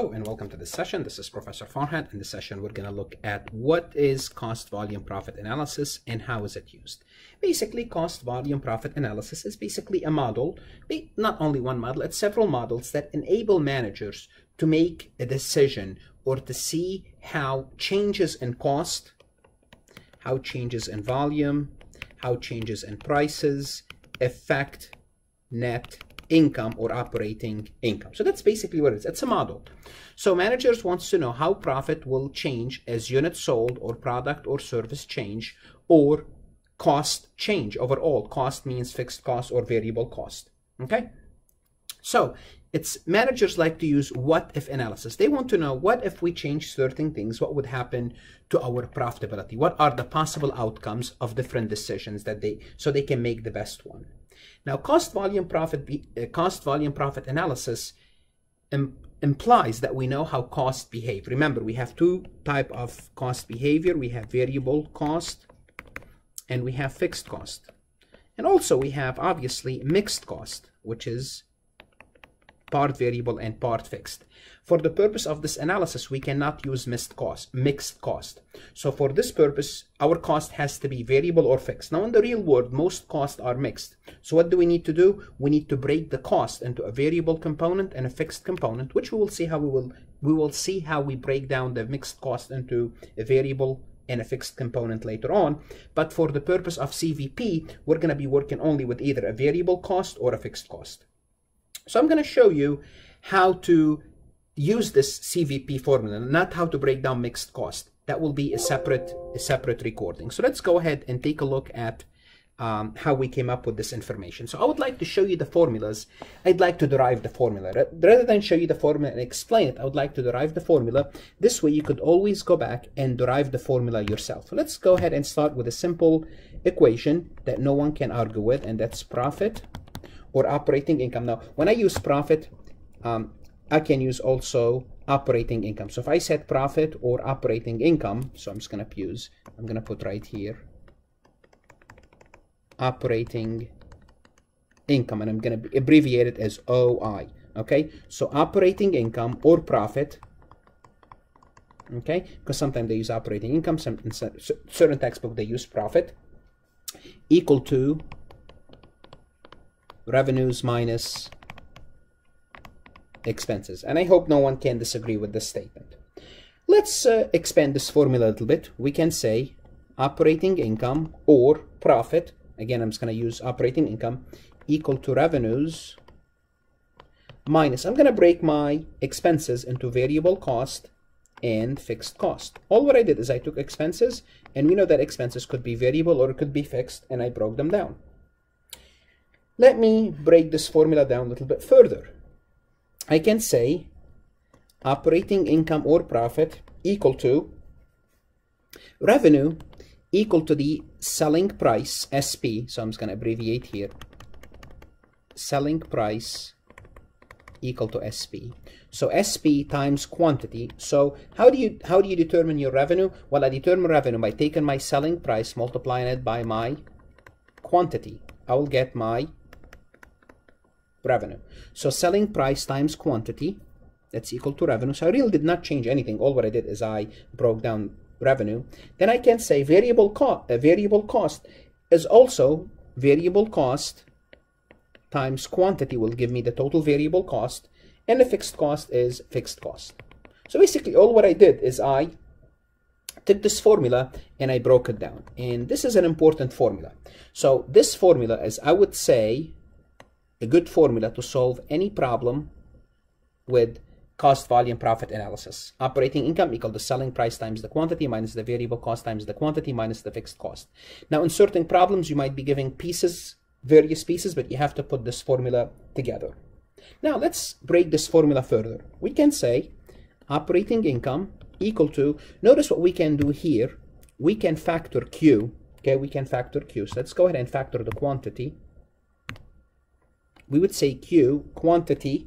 Hello and welcome to this session. This is Professor Farhat. In this session, we're going to look at what is cost volume profit analysis and how is it used. Basically, cost volume profit analysis is basically a model, not only one model, it's several models that enable managers to make a decision or to see how changes in cost, how changes in volume, how changes in prices affect net income or operating income. So that's basically what it is. It's a model. So managers wants to know how profit will change as units sold or product or service change or cost change overall. Cost means fixed cost or variable cost. Okay? So it's managers like to use what if analysis. They want to know what if we change certain things, what would happen to our profitability? What are the possible outcomes of different decisions that they so they can make the best one. Now, cost volume profit uh, cost volume profit analysis Im implies that we know how costs behave. Remember, we have two type of cost behavior. We have variable cost and we have fixed cost. And also we have obviously mixed cost, which is part variable and part fixed. For the purpose of this analysis, we cannot use mixed cost, mixed cost. So for this purpose, our cost has to be variable or fixed. Now in the real world, most costs are mixed. So what do we need to do? We need to break the cost into a variable component and a fixed component, which we will see how we will we will see how we break down the mixed cost into a variable and a fixed component later on. But for the purpose of CVP, we're going to be working only with either a variable cost or a fixed cost. So I'm going to show you how to use this CVP formula, not how to break down mixed cost. That will be a separate, a separate recording. So let's go ahead and take a look at um, how we came up with this information. So I would like to show you the formulas. I'd like to derive the formula. Rather than show you the formula and explain it, I would like to derive the formula. This way you could always go back and derive the formula yourself. So let's go ahead and start with a simple equation that no one can argue with, and that's profit or operating income. Now, when I use profit, um, I can use also operating income. So if I set profit or operating income, so I'm just going to use, I'm going to put right here, operating income, and I'm going to abbreviate it as OI. Okay, so operating income or profit okay because sometimes they use operating income some in certain textbook they use profit equal to revenues minus expenses. And I hope no one can disagree with this statement. Let's uh, expand this formula a little bit. We can say operating income or profit, again, I'm just going to use operating income, equal to revenues minus, I'm going to break my expenses into variable cost and fixed cost. All what I did is I took expenses, and we know that expenses could be variable or it could be fixed, and I broke them down. Let me break this formula down a little bit further. I can say operating income or profit equal to revenue equal to the selling price SP. So I'm just going to abbreviate here. Selling price equal to SP. So SP times quantity. So how do you how do you determine your revenue? Well, I determine revenue by taking my selling price, multiplying it by my quantity. I will get my revenue. So selling price times quantity, that's equal to revenue. So I really did not change anything. All what I did is I broke down revenue. Then I can say variable cost, a uh, variable cost is also variable cost times quantity will give me the total variable cost and the fixed cost is fixed cost. So basically all what I did is I took this formula and I broke it down. And this is an important formula. So this formula is, I would say, a good formula to solve any problem with cost volume profit analysis. Operating income equal to selling price times the quantity minus the variable cost times the quantity minus the fixed cost. Now in certain problems you might be giving pieces, various pieces, but you have to put this formula together. Now let's break this formula further. We can say operating income equal to, notice what we can do here, we can factor Q, okay, we can factor Q. So let's go ahead and factor the quantity we would say Q, quantity,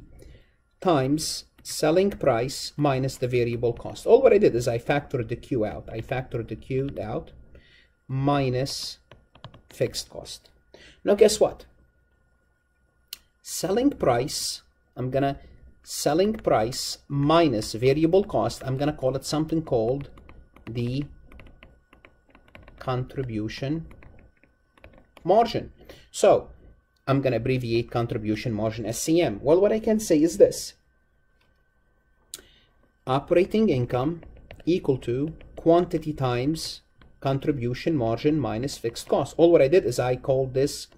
times selling price minus the variable cost. All what I did is I factored the Q out. I factored the Q out minus fixed cost. Now guess what? Selling price, I'm gonna selling price minus variable cost. I'm going to call it something called the contribution margin. So I'm going to abbreviate contribution margin as CM. Well, what I can say is this. Operating income equal to quantity times contribution margin minus fixed cost. All what I did is I called this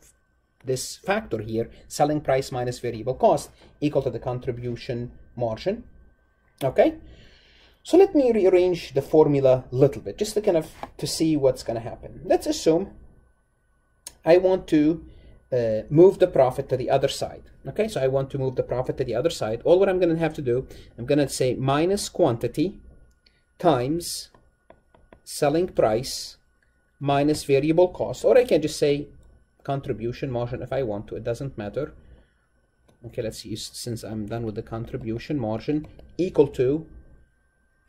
this factor here, selling price minus variable cost, equal to the contribution margin. Okay? So let me rearrange the formula a little bit, just to kind of to see what's going to happen. Let's assume I want to uh, move the profit to the other side. Okay, so I want to move the profit to the other side. All what I'm going to have to do, I'm going to say minus quantity times selling price minus variable cost, or I can just say contribution margin if I want to. It doesn't matter. Okay, let's see, since I'm done with the contribution margin, equal to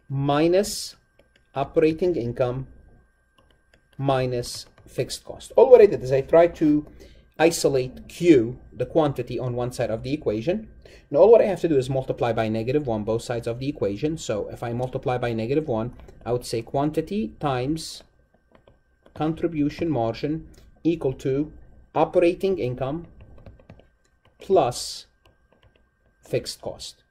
minus operating income minus fixed cost. All what I did is I tried to isolate Q, the quantity on one side of the equation. And all what I have to do is multiply by negative 1 both sides of the equation. So if I multiply by negative 1, I would say quantity times contribution margin equal to operating income plus fixed cost.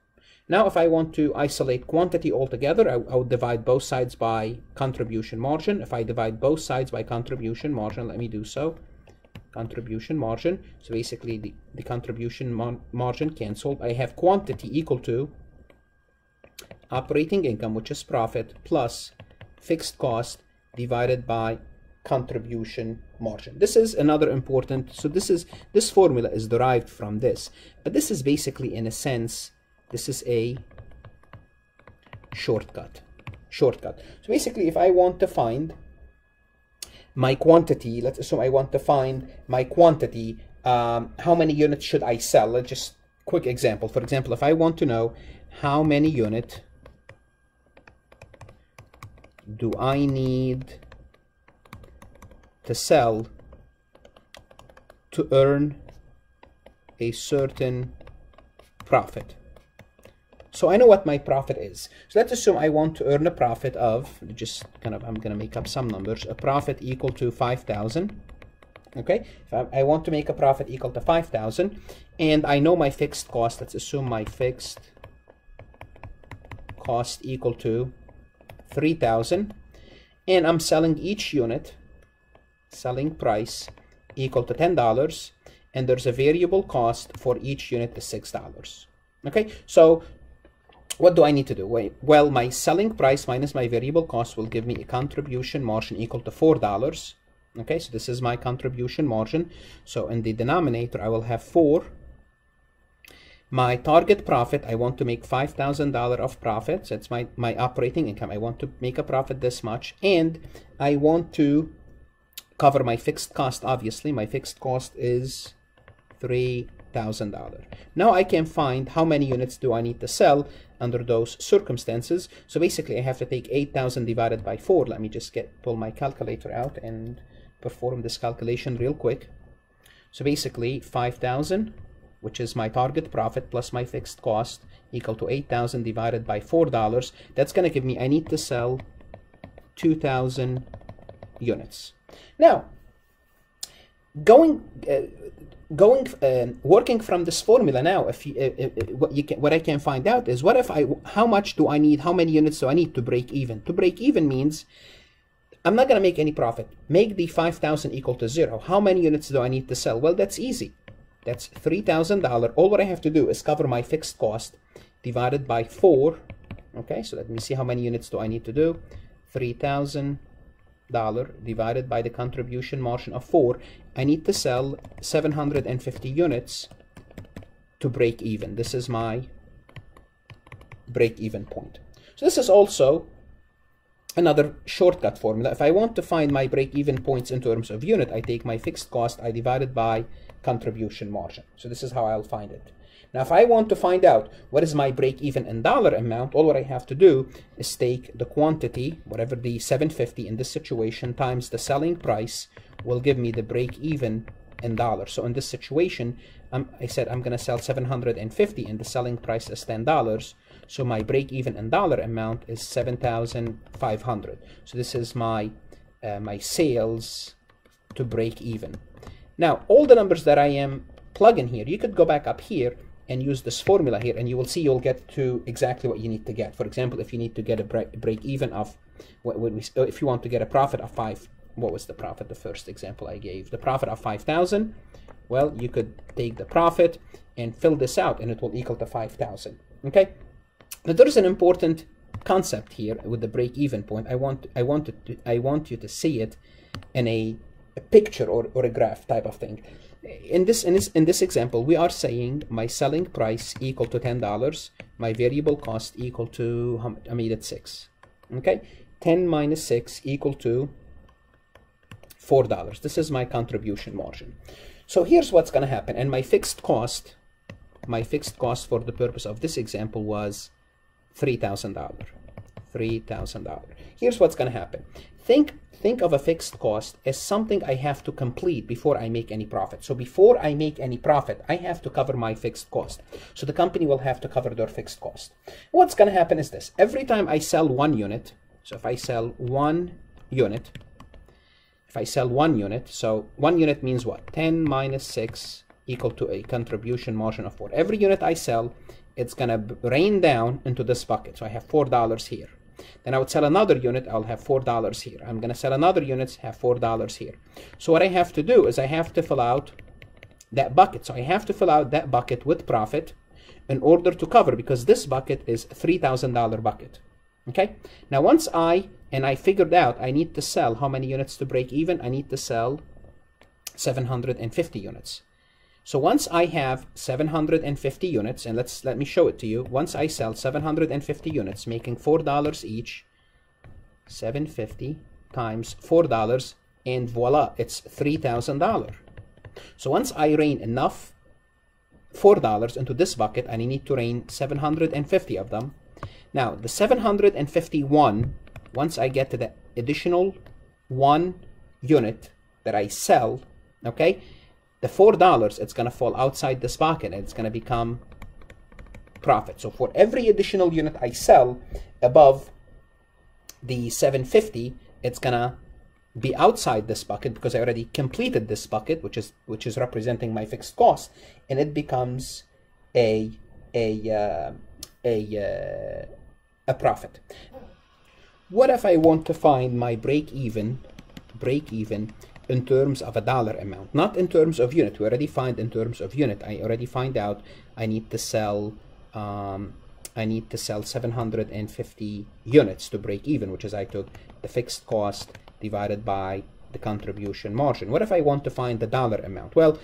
Now, if I want to isolate quantity altogether, I, I would divide both sides by contribution margin. If I divide both sides by contribution margin, let me do so. Contribution margin. So basically, the, the contribution mar margin canceled. I have quantity equal to operating income, which is profit, plus fixed cost divided by contribution margin. This is another important, so this is, this formula is derived from this, but this is basically in a sense, this is a shortcut, shortcut. So basically if I want to find my quantity, let's assume I want to find my quantity, um, how many units should I sell? Let's just quick example. For example, if I want to know how many unit do I need to sell to earn a certain profit. So I know what my profit is. So let's assume I want to earn a profit of, just kind of, I'm going to make up some numbers, a profit equal to 5,000. Okay, if I, I want to make a profit equal to 5,000 and I know my fixed cost, let's assume my fixed cost equal to 3,000 and I'm selling each unit selling price equal to $10 and there's a variable cost for each unit is $6. Okay, so what do I need to do? Well, my selling price minus my variable cost will give me a contribution margin equal to $4. Okay, so this is my contribution margin. So in the denominator, I will have 4 my target profit i want to make $5000 of profits that's my my operating income i want to make a profit this much and i want to cover my fixed cost obviously my fixed cost is $3,000 now I can find how many units do I need to sell under those circumstances. So basically I have to take 8,000 divided by 4 let me just get pull my calculator out and perform this calculation real quick. So basically 5,000 which is my target profit plus my fixed cost equal to 8,000 divided by $4 that's going to give me I need to sell 2,000 units. Now, going uh, going uh, working from this formula now if you, uh, uh, uh, what you can, what I can find out is what if I how much do I need how many units do I need to break even? To break even means I'm not going to make any profit. Make the 5000 equal to zero. How many units do I need to sell? Well that's easy. That's $3000 all what I have to do is cover my fixed cost divided by 4 okay so let me see how many units do I need to do. 3000 dollar divided by the contribution margin of 4 I need to sell 750 units to break even. This is my break even point. So this is also another shortcut formula. If I want to find my break even points in terms of unit I take my fixed cost I divide it by contribution margin so this is how I'll find it now, if I want to find out what is my break even in dollar amount, all what I have to do is take the quantity, whatever the 750 in this situation, times the selling price will give me the break even in dollars. So in this situation, I said I'm going to sell 750 and the selling price is $10. So my break even in dollar amount is 7,500. So this is my uh, my sales to break even. Now, all the numbers that I am plugging here, you could go back up here and use this formula here and you will see you'll get to exactly what you need to get. For example, if you need to get a break, break even of, what we, oh, if you want to get a profit of five, what was the profit, the first example I gave? The profit of 5,000, well, you could take the profit and fill this out and it will equal to 5,000, okay? Now there is an important concept here with the break-even point. I want, I, want to, I want you to see it in a, a picture or, or a graph type of thing. In this in this in this example we are saying my selling price equal to ten dollars my variable cost equal to I made it six. Okay? 10 minus 6 equal to four dollars. This is my contribution margin. So here's what's going to happen. And my fixed cost my fixed cost for the purpose of this example was three thousand dollar three thousand dollar here's what's going to happen. Think think of a fixed cost as something I have to complete before I make any profit. So before I make any profit, I have to cover my fixed cost. So the company will have to cover their fixed cost. What's going to happen is this. Every time I sell one unit, so if I sell one unit, if I sell one unit, so one unit means what? 10 minus 6 equal to a contribution margin of 4. Every unit I sell, it's going to rain down into this bucket. So I have $4 here. Then I would sell another unit, I'll have $4 here. I'm going to sell another unit, have $4 here. So what I have to do is I have to fill out that bucket. So I have to fill out that bucket with profit in order to cover because this bucket is $3,000 bucket. Okay. Now once I, and I figured out I need to sell how many units to break even, I need to sell 750 units. So once I have 750 units, and let's let me show it to you. Once I sell 750 units, making $4 each, 750 times $4, and voila, it's $3,000. So once I rain enough $4 into this bucket, and I need to rain 750 of them. Now, the 751, once I get to the additional one unit that I sell, okay, the four dollars it's going to fall outside this bucket and it's going to become profit. So for every additional unit i sell above the 750 it's going to be outside this bucket because i already completed this bucket which is which is representing my fixed cost and it becomes a a uh, a uh, a profit. What if i want to find my break even break even in terms of a dollar amount, not in terms of unit. We already find in terms of unit. I already find out I need to sell um, I need to sell 750 units to break even, which is I took the fixed cost divided by the contribution margin. What if I want to find the dollar amount? Well,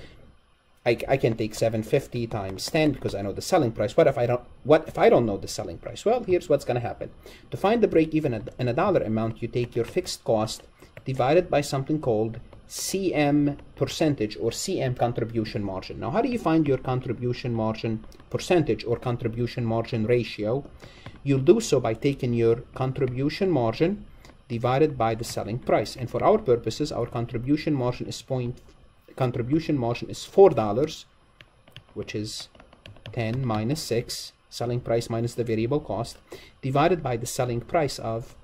I, I can take 750 times 10 because I know the selling price. What if I don't what if I don't know the selling price? Well, here's what's going to happen. To find the break even in a dollar amount, you take your fixed cost divided by something called CM percentage or CM contribution margin. Now, how do you find your contribution margin percentage or contribution margin ratio? You'll do so by taking your contribution margin divided by the selling price. And for our purposes, our contribution margin is point contribution margin is four dollars, which is 10 minus 6, selling price minus the variable cost, divided by the selling price of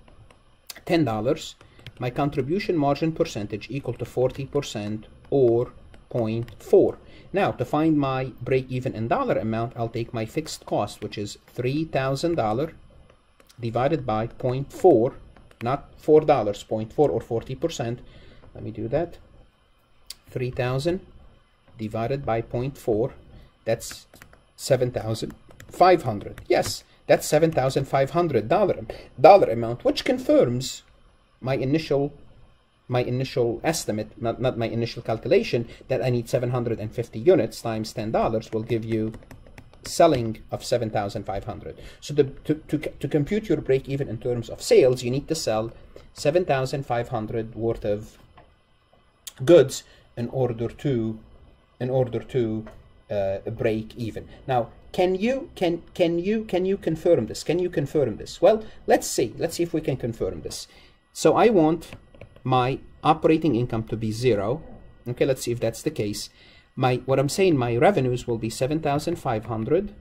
$10 my contribution margin percentage equal to 40% or 0.4. Now, to find my break-even in dollar amount, I'll take my fixed cost, which is $3,000 divided by 0.4, not $4, 0.4 or 40%. Let me do that. 3,000 divided by 0.4, that's 7,500. Yes, that's $7,500 amount, which confirms my initial my initial estimate, not, not my initial calculation, that I need 750 units times $10 will give you selling of 7,500. So the, to, to, to compute your break even in terms of sales, you need to sell 7,500 worth of goods in order to in order to uh, break even. Now, can you can can you can you confirm this? Can you confirm this? Well, let's see. Let's see if we can confirm this. So I want my operating income to be zero. Okay, let's see if that's the case. My what I'm saying, my revenues will be 7,500.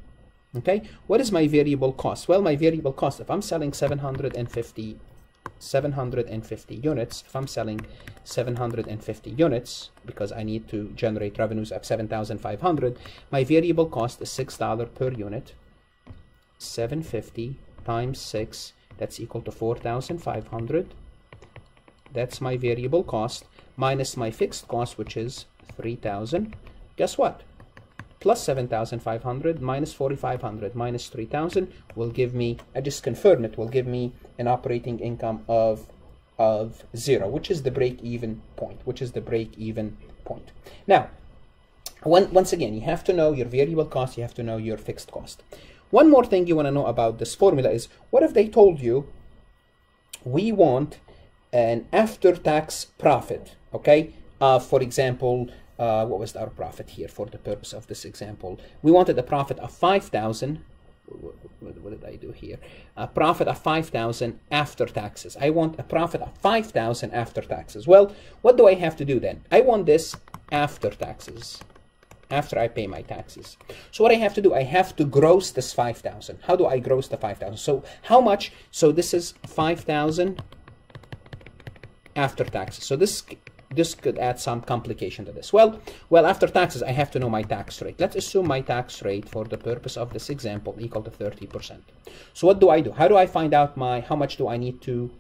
Okay, what is my variable cost? Well, my variable cost, if I'm selling 750 750 units if i'm selling 750 units because i need to generate revenues of 7500 my variable cost is six dollar per unit 750 times 6 that's equal to 4500 that's my variable cost minus my fixed cost which is 3000 guess what plus 7,500 minus 4,500 minus 3,000 will give me, I just confirm it, will give me an operating income of, of zero, which is the break-even point, which is the break-even point. Now, once again, you have to know your variable cost, you have to know your fixed cost. One more thing you want to know about this formula is, what if they told you, we want an after-tax profit, okay? Uh, for example, uh, what was our profit here for the purpose of this example? We wanted a profit of 5,000. What, what, did I do here? A profit of 5,000 after taxes. I want a profit of 5,000 after taxes. Well, what do I have to do then? I want this after taxes after I pay my taxes. So what I have to do, I have to gross this 5,000. How do I gross the 5,000? So how much? So this is 5,000 after taxes. So this this could add some complication to this. Well, well, after taxes, I have to know my tax rate. Let's assume my tax rate for the purpose of this example equal to 30%. So what do I do? How do I find out my, how much do I need to,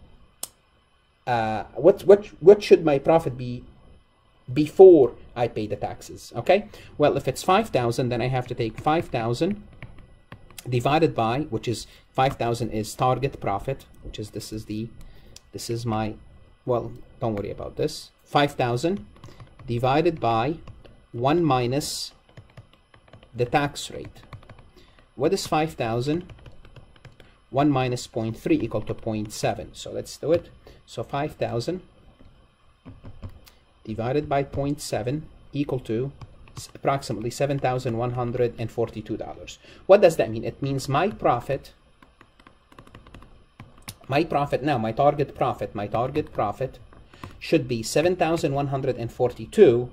uh, what, what, what should my profit be before I pay the taxes? Okay. Well, if it's 5,000, then I have to take 5,000 divided by, which is 5,000 is target profit, which is, this is the, this is my, well, don't worry about this. 5,000 divided by 1 minus the tax rate. What is 5,000? 1 minus 0.3 equal to 0.7. So let's do it. So 5,000 divided by 0.7 equal to approximately $7,142. What does that mean? It means my profit, my profit now, my target profit, my target profit should be 7,142,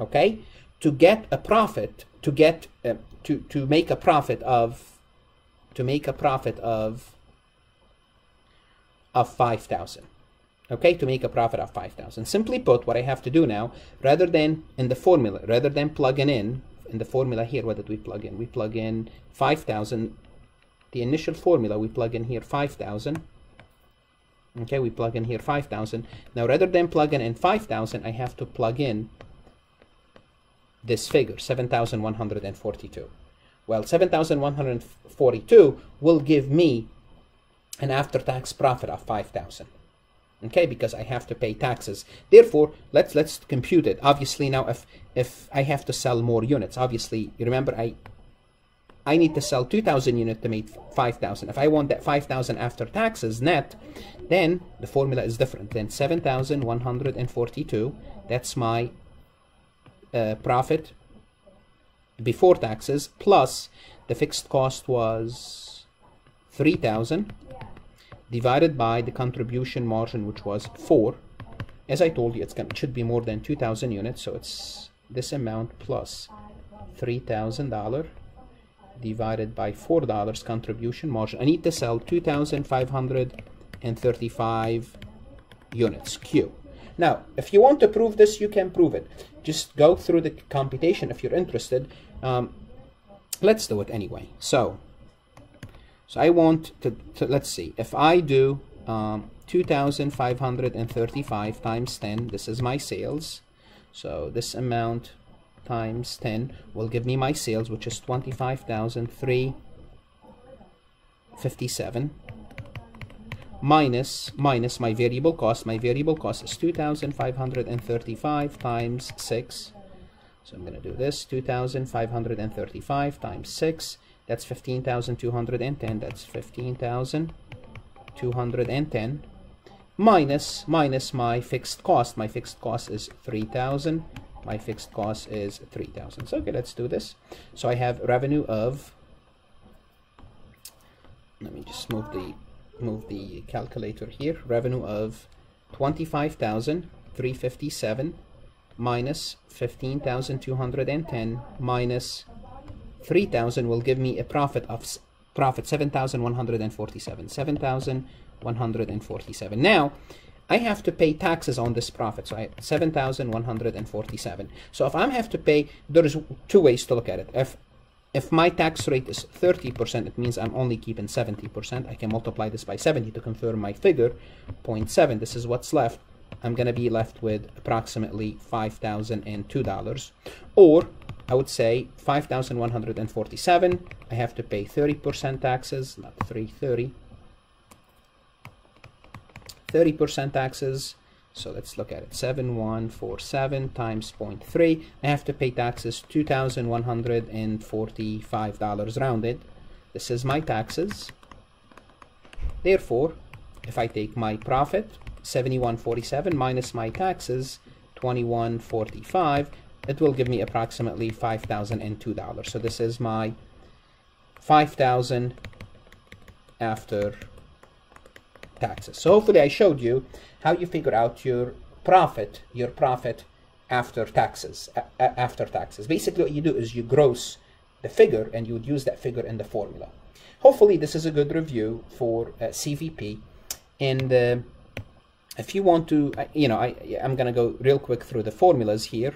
okay, to get a profit, to get, uh, to, to make a profit of, to make a profit of, of 5,000 okay to make a profit of 5000 simply put what i have to do now rather than in the formula rather than plugging in in the formula here what did we plug in we plug in 5000 the initial formula we plug in here 5000 Okay, we plug in here 5,000. Now, rather than plugging in 5,000, I have to plug in this figure, 7,142. Well, 7,142 will give me an after-tax profit of 5,000. Okay, because I have to pay taxes. Therefore, let's let's compute it. Obviously, now if if I have to sell more units, obviously, you remember I I need to sell 2,000 units to make 5,000. If I want that 5,000 after taxes net, then the formula is different. Then 7,142, that's my uh, profit before taxes, plus the fixed cost was 3,000 divided by the contribution margin, which was 4. As I told you, it's gonna, it should be more than 2,000 units, so it's this amount plus $3,000 divided by $4 contribution margin. I need to sell 2,535 units, Q. Now, if you want to prove this, you can prove it. Just go through the computation if you're interested. Um, let's do it anyway. So, so I want to, to let's see, if I do um, 2,535 times 10, this is my sales. So this amount times 10 will give me my sales, which is 25,357 minus minus my variable cost. My variable cost is 2,535 times 6. So I'm going to do this, 2,535 times 6. That's 15,210. That's 15,210 minus minus my fixed cost. My fixed cost is 3,000 my fixed cost is 3000 so okay let's do this so I have revenue of let me just move the move the calculator here revenue of 25,357 minus 15,210 minus 3,000 will give me a profit of profit 7,147. 7,147. Now, I have to pay taxes on this profit. So I 7,147. So if I have to pay, there's two ways to look at it. If if my tax rate is 30%, it means I'm only keeping 70%. I can multiply this by 70 to confirm my figure, 0.7. This is what's left. I'm going to be left with approximately $5,002. Or I would say 5,147. I have to pay 30% taxes, not 330. 30% taxes. So let's look at it. 7147 times 0.3. I have to pay taxes $2,145 rounded. This is my taxes. Therefore, if I take my profit, 7147 minus my taxes, 2145, it will give me approximately $5,002. So this is my 5,000 after taxes. So hopefully I showed you how you figure out your profit, your profit after taxes, after taxes. Basically what you do is you gross the figure and you would use that figure in the formula. Hopefully this is a good review for uh, CVP. And uh, if you want to, you know, I, I'm going to go real quick through the formulas here.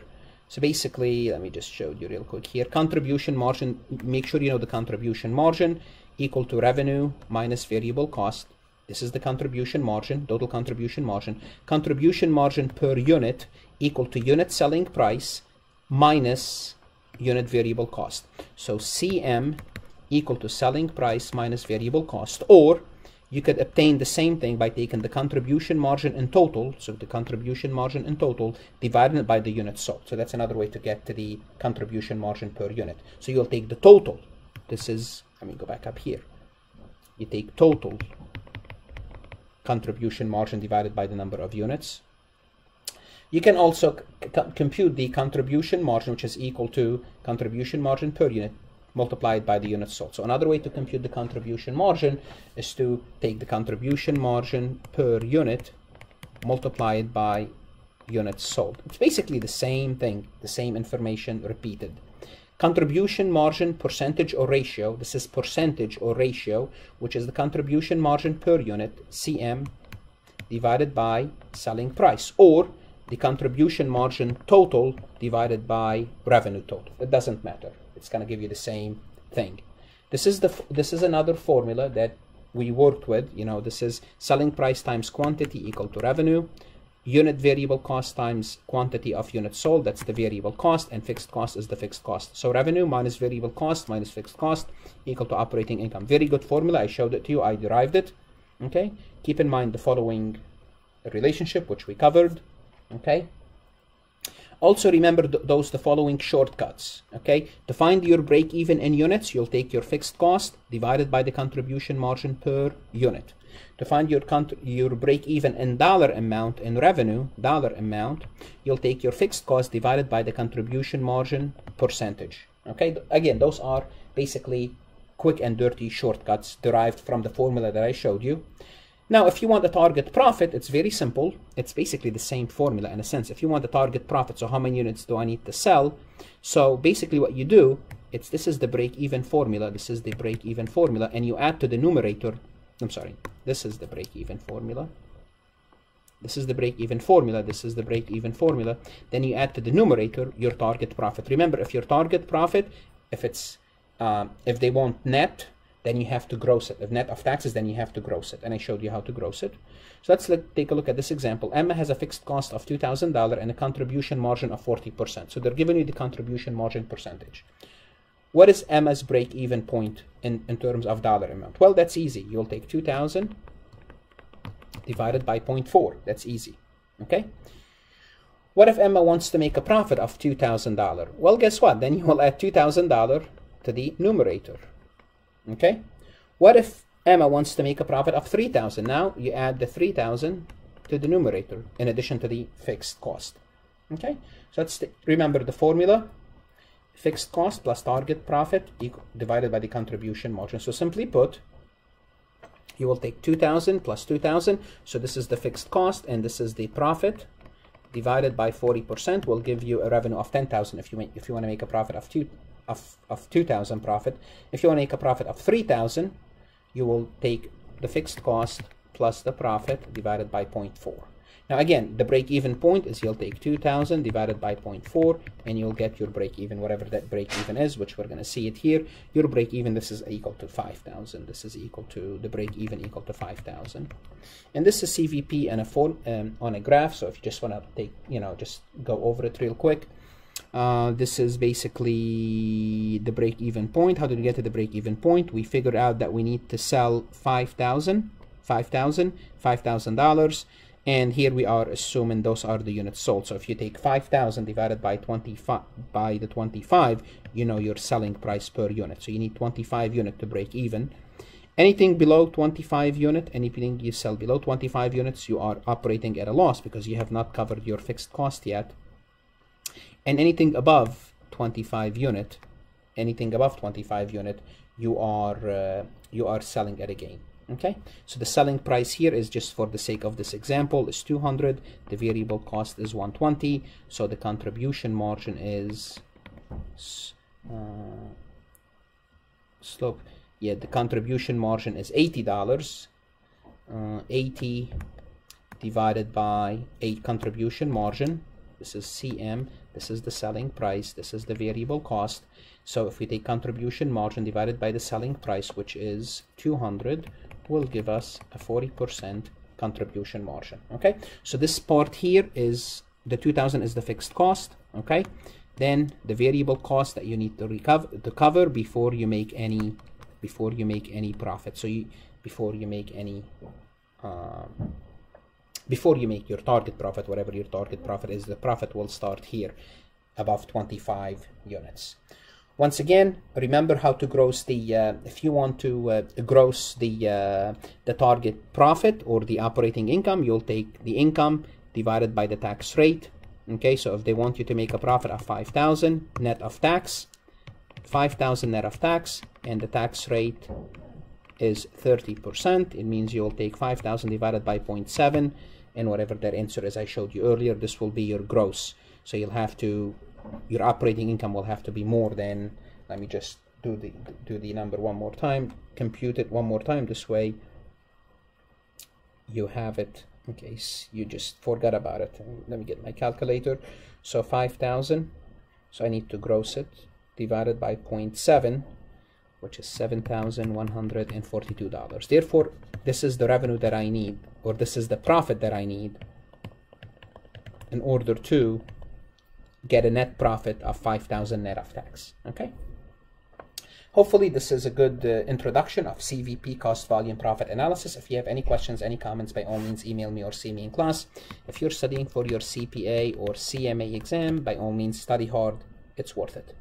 So basically, let me just show you real quick here. Contribution margin, make sure you know the contribution margin equal to revenue minus variable cost this is the contribution margin, total contribution margin. Contribution margin per unit equal to unit selling price minus unit variable cost. So CM equal to selling price minus variable cost. Or you could obtain the same thing by taking the contribution margin in total, so the contribution margin in total, dividing it by the units sold. So that's another way to get to the contribution margin per unit. So you'll take the total. This is, let me go back up here. You take total contribution margin divided by the number of units. You can also compute the contribution margin, which is equal to contribution margin per unit multiplied by the units sold. So another way to compute the contribution margin is to take the contribution margin per unit multiplied by units sold. It's basically the same thing, the same information repeated. Contribution margin percentage or ratio, this is percentage or ratio, which is the contribution margin per unit, CM, divided by selling price, or the contribution margin total divided by revenue total. It doesn't matter. It's going to give you the same thing. This is the this is another formula that we worked with. You know, this is selling price times quantity equal to revenue unit variable cost times quantity of units sold, that's the variable cost, and fixed cost is the fixed cost. So revenue minus variable cost minus fixed cost equal to operating income. Very good formula. I showed it to you. I derived it. Okay. Keep in mind the following relationship, which we covered. Okay. Also remember th those the following shortcuts. Okay. To find your break even in units, you'll take your fixed cost divided by the contribution margin per unit to find your your break even in dollar amount in revenue dollar amount you'll take your fixed cost divided by the contribution margin percentage okay again those are basically quick and dirty shortcuts derived from the formula that I showed you now if you want a target profit it's very simple it's basically the same formula in a sense if you want a target profit so how many units do I need to sell so basically what you do it's this is the break even formula this is the break even formula and you add to the numerator I'm sorry, this is the break-even formula. This is the break-even formula. This is the break-even formula. Then you add to the numerator your target profit. Remember, if your target profit, if it's uh, if they want net, then you have to gross it. If net of taxes, then you have to gross it. And I showed you how to gross it. So let's let, take a look at this example. Emma has a fixed cost of $2,000 and a contribution margin of 40%. So they're giving you the contribution margin percentage. What is Emma's break-even point in, in terms of dollar amount? Well, that's easy. You'll take 2,000 divided by 0.4. That's easy. Okay? What if Emma wants to make a profit of $2,000? Well, guess what? Then you will add $2,000 to the numerator. Okay? What if Emma wants to make a profit of 3000 Now you add the 3000 to the numerator in addition to the fixed cost. Okay? So let's remember the formula fixed cost plus target profit equal, divided by the contribution margin. So simply put, you will take 2000 plus 2000. So this is the fixed cost and this is the profit divided by 40% will give you a revenue of 10,000 if you if you want to make a profit of 2 of, of 2,000 profit. If you want to make a profit of 3,000, you will take the fixed cost plus the profit divided by 0.4. Now again, the break-even point is you'll take 2,000 divided by 0.4 and you'll get your break-even, whatever that break-even is, which we're going to see it here. Your break-even, this is equal to 5,000. This is equal to, the break-even equal to 5,000. And this is CVP and a form, um, on a graph, so if you just want to take, you know, just go over it real quick. Uh, this is basically the break-even point. How did we get to the break-even point? We figured out that we need to sell 5,000, 5,000, $5,000 and here we are assuming those are the units sold so if you take 5000 divided by 25 by the 25 you know your selling price per unit so you need 25 unit to break even anything below 25 unit anything you sell below 25 units you are operating at a loss because you have not covered your fixed cost yet and anything above 25 unit anything above 25 unit you are uh, you are selling at a gain okay? So the selling price here is just for the sake of this example is 200 the variable cost is 120 so the contribution margin is uh, slope yeah the contribution margin is 80 dollars uh, 80 divided by 8 contribution margin this is CM this is the selling price. This is the variable cost. So if we take contribution margin divided by the selling price which is 200 will give us a 40% contribution margin okay? So this part here is the 2000 is the fixed cost okay? Then the variable cost that you need to recover to cover before you make any before you make any profit. So you before you make any uh, before you make your target profit whatever your target profit is the profit will start here above 25 units once again, remember how to gross the, uh, if you want to uh, gross the, uh, the target profit or the operating income, you'll take the income divided by the tax rate. Okay, so if they want you to make a profit of 5,000 net of tax, 5,000 net of tax, and the tax rate is 30%, it means you'll take 5,000 divided by 0.7, and whatever that answer is I showed you earlier, this will be your gross. So you'll have to your operating income will have to be more than let me just do the do the number one more time compute it one more time this way. You have it in case you just forgot about it. Let me get my calculator. So 5000 so I need to gross it divided by 0.7 which is $7,142 therefore this is the revenue that I need or this is the profit that I need in order to get a net profit of 5,000 net of tax. Okay. Hopefully this is a good uh, introduction of CVP cost volume profit analysis. If you have any questions, any comments, by all means email me or see me in class. If you're studying for your CPA or CMA exam, by all means study hard. It's worth it.